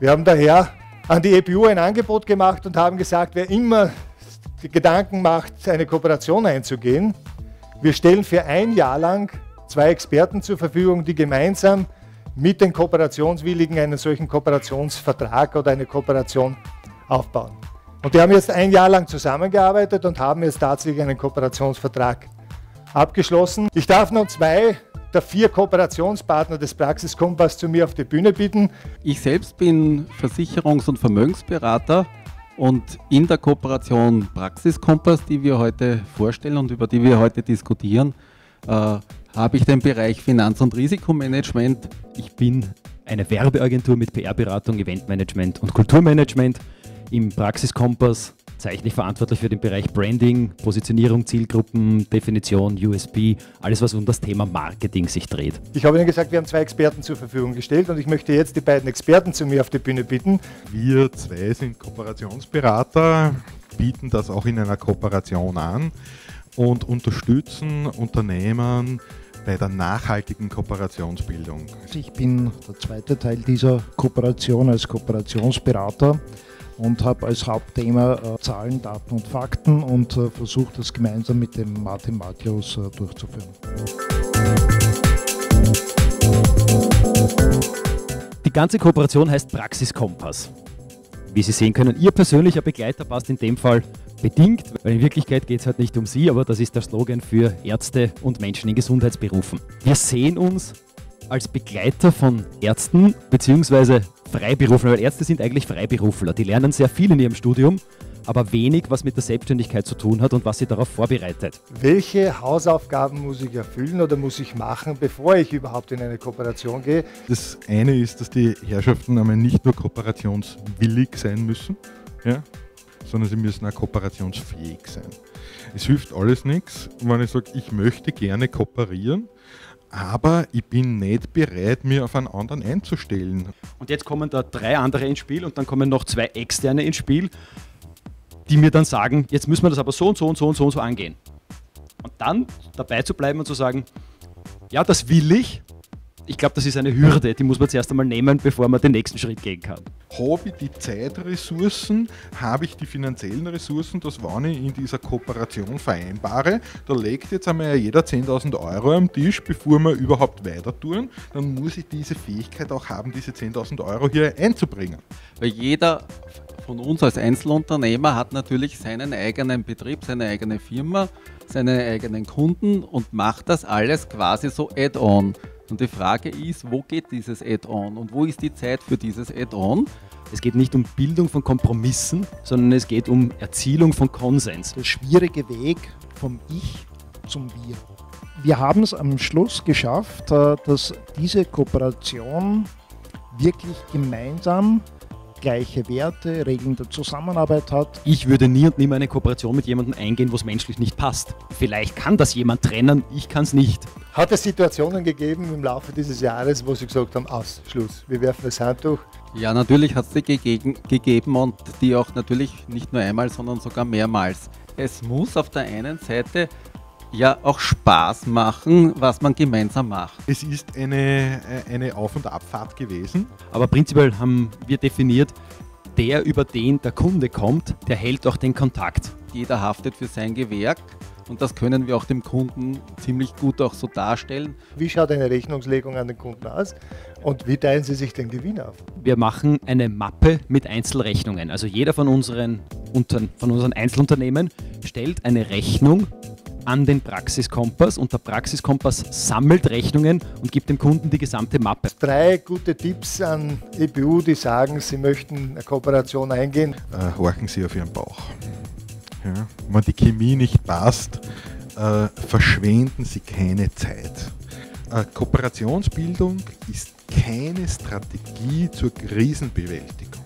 Wir haben daher an die EPU ein Angebot gemacht und haben gesagt, wer immer die Gedanken macht, eine Kooperation einzugehen, wir stellen für ein Jahr lang zwei Experten zur Verfügung, die gemeinsam mit den Kooperationswilligen einen solchen Kooperationsvertrag oder eine Kooperation aufbauen. Und die haben jetzt ein Jahr lang zusammengearbeitet und haben jetzt tatsächlich einen Kooperationsvertrag abgeschlossen. Ich darf nun zwei der vier Kooperationspartner des Praxiskompass zu mir auf die Bühne bitten. Ich selbst bin Versicherungs- und Vermögensberater und in der Kooperation Praxiskompass, die wir heute vorstellen und über die wir heute diskutieren, äh, habe ich den Bereich Finanz- und Risikomanagement. Ich bin eine Werbeagentur mit PR-Beratung, Eventmanagement und Kulturmanagement im Praxiskompass zeichne ich verantwortlich für den Bereich Branding, Positionierung, Zielgruppen, Definition, USP, alles was um das Thema Marketing sich dreht. Ich habe Ihnen gesagt, wir haben zwei Experten zur Verfügung gestellt und ich möchte jetzt die beiden Experten zu mir auf die Bühne bitten. Wir zwei sind Kooperationsberater, bieten das auch in einer Kooperation an und unterstützen Unternehmen bei der nachhaltigen Kooperationsbildung. Ich bin der zweite Teil dieser Kooperation als Kooperationsberater und habe als Hauptthema äh, Zahlen, Daten und Fakten und äh, versuche das gemeinsam mit dem Martin Matjaus äh, durchzuführen. Die ganze Kooperation heißt Praxiskompass. Wie Sie sehen können, Ihr persönlicher Begleiter passt in dem Fall bedingt, weil in Wirklichkeit geht es halt nicht um Sie, aber das ist der Slogan für Ärzte und Menschen in Gesundheitsberufen. Wir sehen uns als Begleiter von Ärzten bzw. Freiberufler, weil Ärzte sind eigentlich Freiberufler. Die lernen sehr viel in ihrem Studium, aber wenig, was mit der Selbstständigkeit zu tun hat und was sie darauf vorbereitet. Welche Hausaufgaben muss ich erfüllen oder muss ich machen, bevor ich überhaupt in eine Kooperation gehe? Das eine ist, dass die Herrschaften einmal nicht nur kooperationswillig sein müssen, ja, sondern sie müssen auch kooperationsfähig sein. Es hilft alles nichts, wenn ich sage, ich möchte gerne kooperieren, aber ich bin nicht bereit, mir auf einen anderen einzustellen. Und jetzt kommen da drei andere ins Spiel und dann kommen noch zwei externe ins Spiel, die mir dann sagen, jetzt müssen wir das aber so und so und so und so und so angehen. Und dann dabei zu bleiben und zu sagen, ja, das will ich, ich glaube, das ist eine Hürde, die muss man zuerst einmal nehmen, bevor man den nächsten Schritt gehen kann. Habe ich die Zeitressourcen, habe ich die finanziellen Ressourcen, das wann ich in dieser Kooperation vereinbare, da legt jetzt einmal jeder 10.000 Euro am Tisch, bevor wir überhaupt weiter tun, dann muss ich diese Fähigkeit auch haben, diese 10.000 Euro hier einzubringen. Weil jeder von uns als Einzelunternehmer hat natürlich seinen eigenen Betrieb, seine eigene Firma, seine eigenen Kunden und macht das alles quasi so add-on. Und die Frage ist, wo geht dieses Add-on und wo ist die Zeit für dieses Add-on? Es geht nicht um Bildung von Kompromissen, sondern es geht um Erzielung von Konsens. Der schwierige Weg vom Ich zum Wir. Wir haben es am Schluss geschafft, äh, dass diese Kooperation wirklich gemeinsam gleiche Werte, Regeln der Zusammenarbeit hat. Ich würde nie und nimmer eine Kooperation mit jemandem eingehen, wo es menschlich nicht passt. Vielleicht kann das jemand trennen, ich kann es nicht. Hat es Situationen gegeben im Laufe dieses Jahres, wo Sie gesagt haben, aus, Schluss, wir werfen das Handtuch? Ja, natürlich hat es die gegeben, gegeben und die auch natürlich nicht nur einmal, sondern sogar mehrmals. Es muss auf der einen Seite ja auch Spaß machen, was man gemeinsam macht. Es ist eine, eine Auf- und Abfahrt gewesen. Aber prinzipiell haben wir definiert, der, über den der Kunde kommt, der hält auch den Kontakt. Jeder haftet für sein Gewerk und das können wir auch dem Kunden ziemlich gut auch so darstellen. Wie schaut eine Rechnungslegung an den Kunden aus und wie teilen Sie sich den Gewinn auf? Wir machen eine Mappe mit Einzelrechnungen. Also jeder von unseren, von unseren Einzelunternehmen stellt eine Rechnung an den Praxiskompass und der Praxiskompass sammelt Rechnungen und gibt dem Kunden die gesamte Mappe. Drei gute Tipps an EBU, die sagen, sie möchten eine Kooperation eingehen. Äh, horchen Sie auf Ihren Bauch. Ja, wenn die Chemie nicht passt, äh, verschwenden Sie keine Zeit. Äh, Kooperationsbildung ist keine Strategie zur Krisenbewältigung.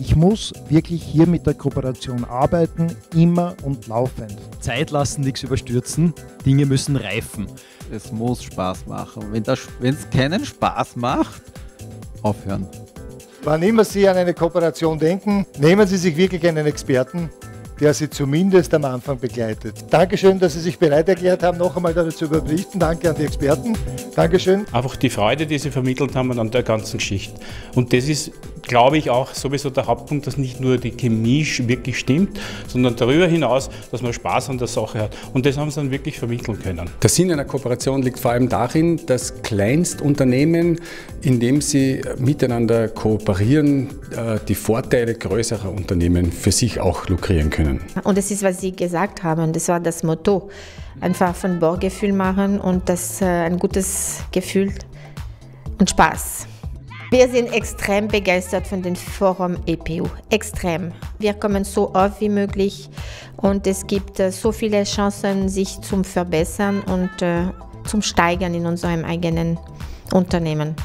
Ich muss wirklich hier mit der Kooperation arbeiten, immer und laufend. Zeit lassen, nichts überstürzen, Dinge müssen reifen. Es muss Spaß machen. Wenn es keinen Spaß macht, aufhören. Wann immer Sie an eine Kooperation denken, nehmen Sie sich wirklich einen Experten, der Sie zumindest am Anfang begleitet. Dankeschön, dass Sie sich bereit erklärt haben, noch einmal darüber zu berichten. Danke an die Experten. Dankeschön. Einfach die Freude, die Sie vermittelt haben an der ganzen Geschichte. Und das ist glaube ich, auch sowieso der Hauptpunkt, dass nicht nur die Chemie wirklich stimmt, sondern darüber hinaus, dass man Spaß an der Sache hat. Und das haben sie dann wirklich vermitteln können. Der Sinn einer Kooperation liegt vor allem darin, dass Kleinstunternehmen, indem sie miteinander kooperieren, äh, die Vorteile größerer Unternehmen für sich auch lukrieren können. Und das ist, was Sie gesagt haben, das war das Motto. Einfach von Baugefühl machen und das äh, ein gutes Gefühl und Spaß. Wir sind extrem begeistert von dem Forum EPU. Extrem. Wir kommen so oft wie möglich und es gibt äh, so viele Chancen, sich zum Verbessern und äh, zum Steigern in unserem eigenen Unternehmen.